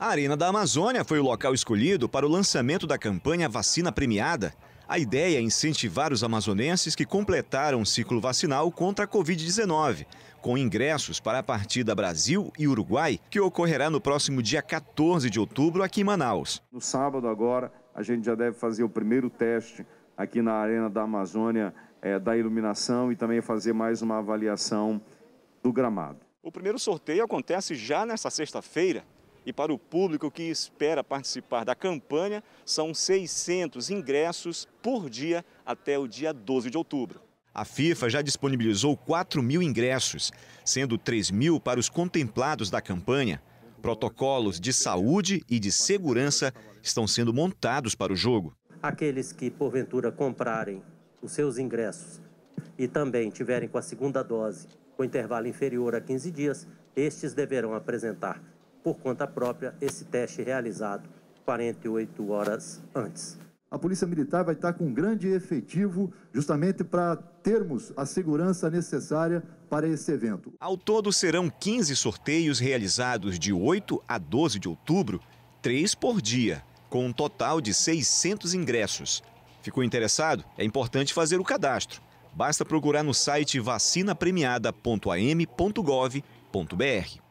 A Arena da Amazônia foi o local escolhido para o lançamento da campanha Vacina Premiada. A ideia é incentivar os amazonenses que completaram o ciclo vacinal contra a Covid-19, com ingressos para a partida Brasil e Uruguai, que ocorrerá no próximo dia 14 de outubro aqui em Manaus. No sábado agora, a gente já deve fazer o primeiro teste aqui na Arena da Amazônia é, da iluminação e também fazer mais uma avaliação do gramado. O primeiro sorteio acontece já nesta sexta-feira e para o público que espera participar da campanha, são 600 ingressos por dia até o dia 12 de outubro. A FIFA já disponibilizou 4 mil ingressos, sendo 3 mil para os contemplados da campanha. Protocolos de saúde e de segurança estão sendo montados para o jogo. Aqueles que, porventura, comprarem os seus ingressos e também tiverem com a segunda dose com intervalo inferior a 15 dias, estes deverão apresentar por conta própria esse teste realizado 48 horas antes. A Polícia Militar vai estar com um grande efetivo justamente para termos a segurança necessária para esse evento. Ao todo serão 15 sorteios realizados de 8 a 12 de outubro, três por dia, com um total de 600 ingressos. Ficou interessado? É importante fazer o cadastro. Basta procurar no site vacinapremiada.am.gov.br.